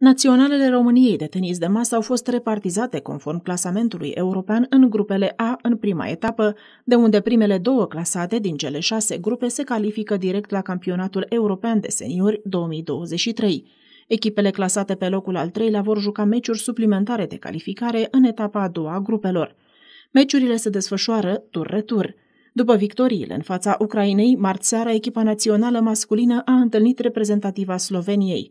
Naționalele României de tenis de masă au fost repartizate conform clasamentului european în grupele A în prima etapă, de unde primele două clasate din cele șase grupe se califică direct la campionatul european de seniori 2023. Echipele clasate pe locul al treilea vor juca meciuri suplimentare de calificare în etapa a doua a grupelor. Meciurile se desfășoară tur-retur. După victoriile în fața Ucrainei, marți seara, echipa națională masculină a întâlnit reprezentativa Sloveniei.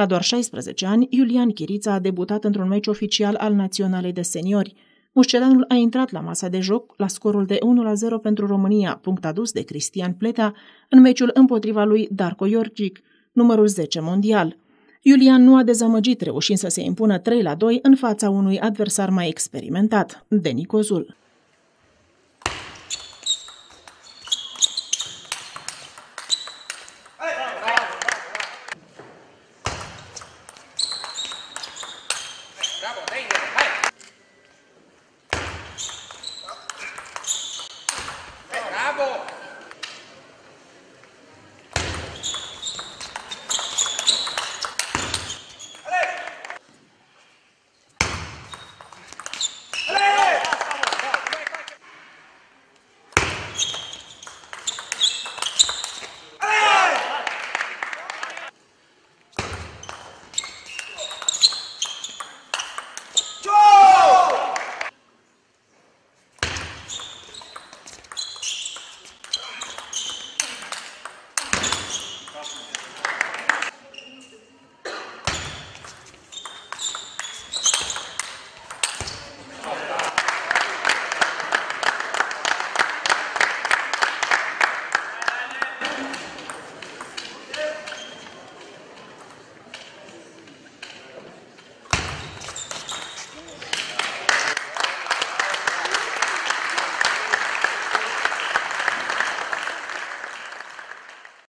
La doar 16 ani, Iulian Chirița a debutat într-un meci oficial al Naționalei de Seniori. Mușcedanul a intrat la masa de joc la scorul de 1-0 pentru România, punct adus de Cristian Pletea, în meciul împotriva lui Darko Iorgic, numărul 10 mondial. Iulian nu a dezamăgit reușind să se impună 3-2 în fața unui adversar mai experimentat, Bravo, venha, vai! Bravo!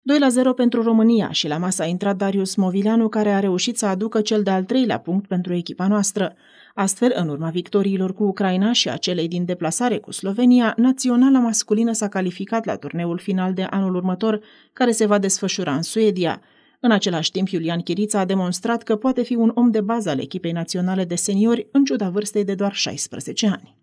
2 la 0 pentru România și la masă a intrat Darius Movileanu, care a reușit să aducă cel de-al treilea punct pentru echipa noastră. Astfel, în urma victoriilor cu Ucraina și a celei din deplasare cu Slovenia, naționala masculină s-a calificat la turneul final de anul următor, care se va desfășura în Suedia. În același timp, Iulian Chirița a demonstrat că poate fi un om de bază al echipei naționale de seniori, în ciuda vârstei de doar 16 ani.